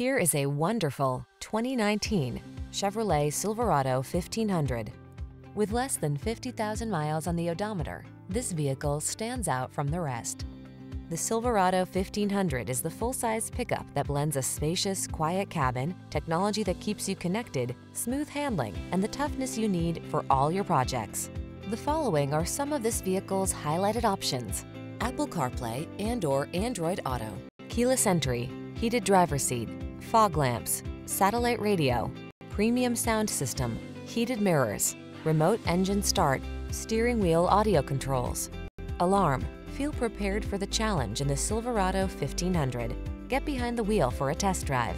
Here is a wonderful 2019 Chevrolet Silverado 1500. With less than 50,000 miles on the odometer, this vehicle stands out from the rest. The Silverado 1500 is the full-size pickup that blends a spacious, quiet cabin, technology that keeps you connected, smooth handling, and the toughness you need for all your projects. The following are some of this vehicle's highlighted options. Apple CarPlay and or Android Auto, keyless entry, heated driver seat, fog lamps, satellite radio, premium sound system, heated mirrors, remote engine start, steering wheel audio controls, alarm. Feel prepared for the challenge in the Silverado 1500. Get behind the wheel for a test drive.